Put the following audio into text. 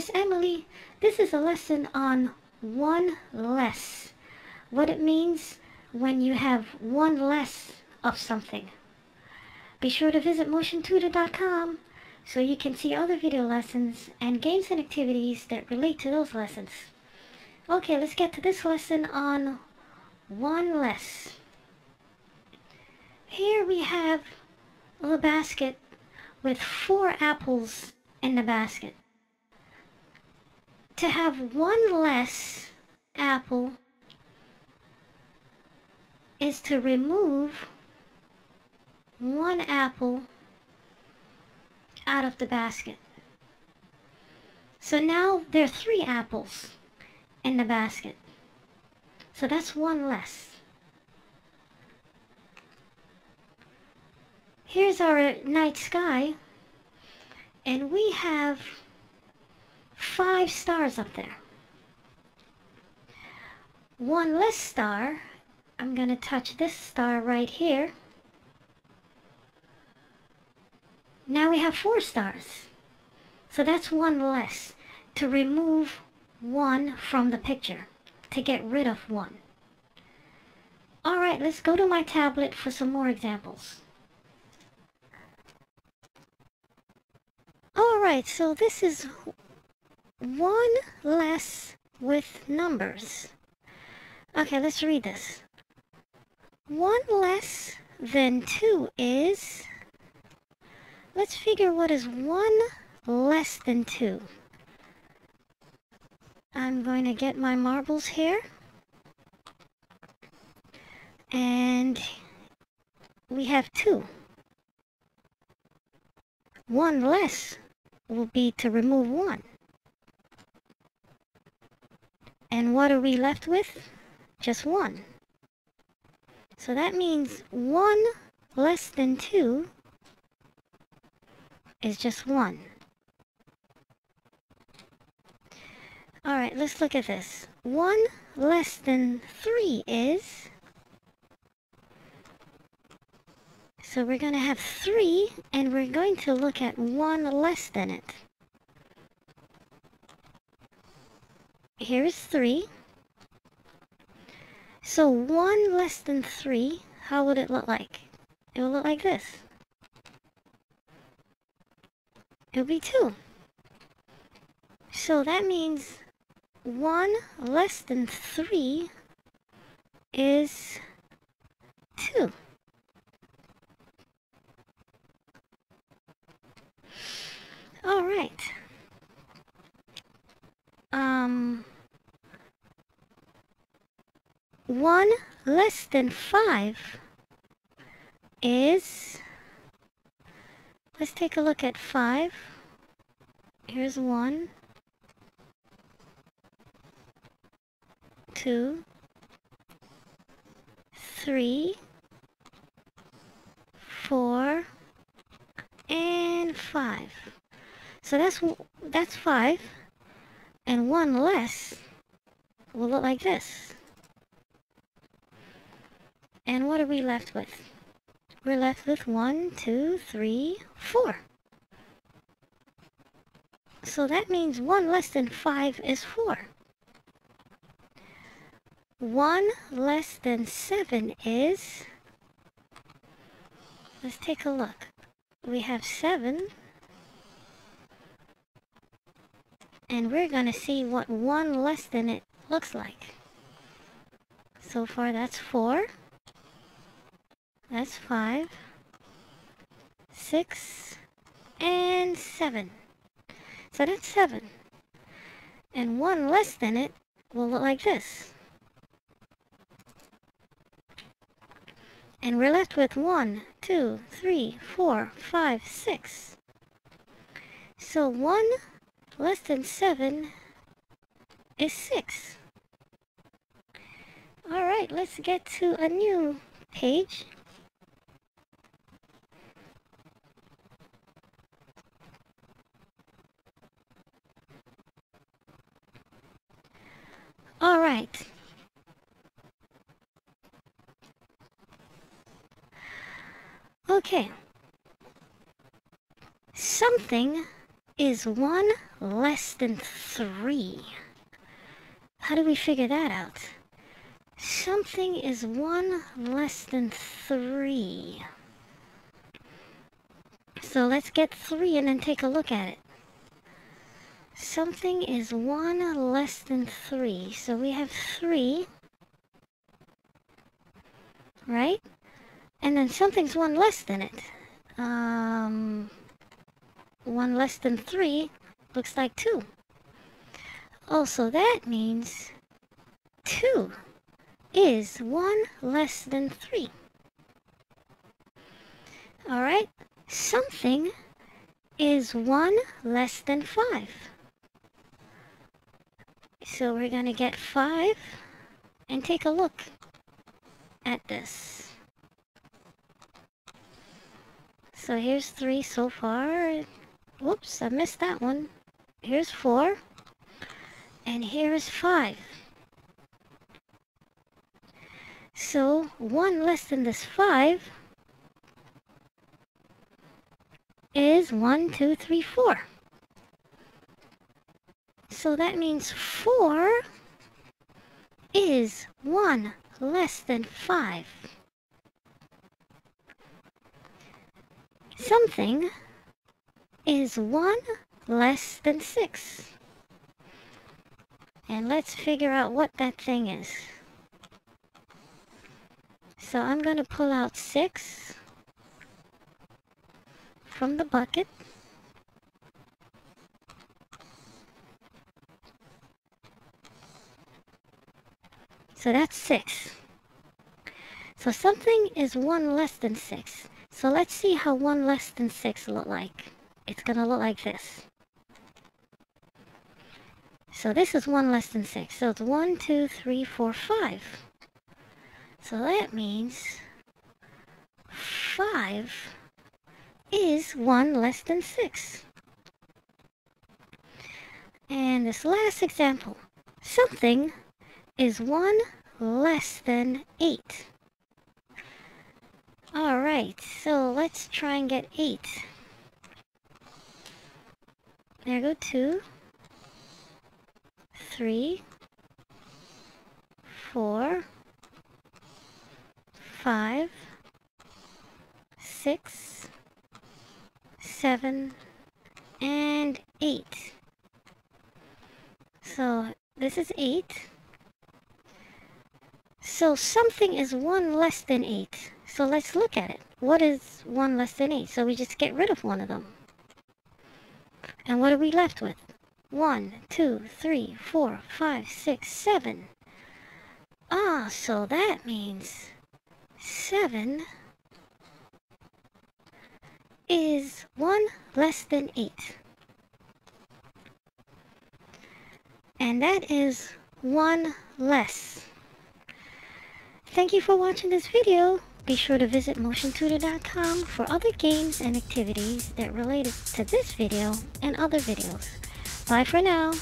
Miss Emily, this is a lesson on one less. What it means when you have one less of something. Be sure to visit motiontutor.com so you can see other video lessons and games and activities that relate to those lessons. Okay, let's get to this lesson on one less. Here we have a basket with four apples in the basket. To have one less apple is to remove one apple out of the basket. So now there are three apples in the basket. So that's one less. Here's our night sky. And we have five stars up there. One less star. I'm going to touch this star right here. Now we have four stars. So that's one less. To remove one from the picture. To get rid of one. Alright, let's go to my tablet for some more examples. Alright, so this is one less with numbers. Okay, let's read this. One less than two is... Let's figure what is one less than two. I'm going to get my marbles here. And we have two. One less will be to remove one. And what are we left with? Just one. So that means one less than two is just one. Alright, let's look at this. One less than three is... So we're going to have 3, and we're going to look at 1 less than it. Here's 3. So 1 less than 3, how would it look like? It will look like this. It will be 2. So that means 1 less than 3 is 2. All right. Um, one less than five is, let's take a look at five. Here's one, two, three, four, and five. So that's that's 5. And 1 less will look like this. And what are we left with? We're left with one, two, three, four. So that means 1 less than 5 is 4. 1 less than 7 is... Let's take a look. We have 7 and we're gonna see what one less than it looks like. So far that's four, that's five, six, and seven. So that's seven. And one less than it will look like this. And we're left with one, two, three, four, five, six. So one less than 7 is 6. Alright, let's get to a new page. Alright. Okay. Something is 1 less than 3? How do we figure that out? Something is 1 less than 3. So let's get 3 and then take a look at it. Something is 1 less than 3. So we have 3. Right? And then something's 1 less than it. Um, 1 less than 3 looks like 2. Also, that means 2 is 1 less than 3. Alright, something is 1 less than 5. So we're going to get 5 and take a look at this. So here's 3 so far. Whoops, I missed that one. Here's 4. And here is 5. So 1 less than this 5 is 1, 2, 3, 4. So that means 4 is 1 less than 5. Something is 1 less than 6. And let's figure out what that thing is. So I'm going to pull out 6 from the bucket. So that's 6. So something is 1 less than 6. So let's see how 1 less than 6 look like. It's going to look like this. So this is 1 less than 6. So it's 1, 2, 3, 4, 5. So that means 5 is 1 less than 6. And this last example, something is 1 less than 8. Alright, so let's try and get 8. There go 2, 3, 4, 5, 6, 7, and 8. So this is 8. So something is 1 less than 8. So let's look at it. What is 1 less than 8? So we just get rid of one of them. And what are we left with? 1, 2, 3, 4, 5, 6, 7. Ah, so that means 7 is 1 less than 8. And that is 1 less. Thank you for watching this video. Be sure to visit motiontutor.com for other games and activities that related to this video and other videos. Bye for now.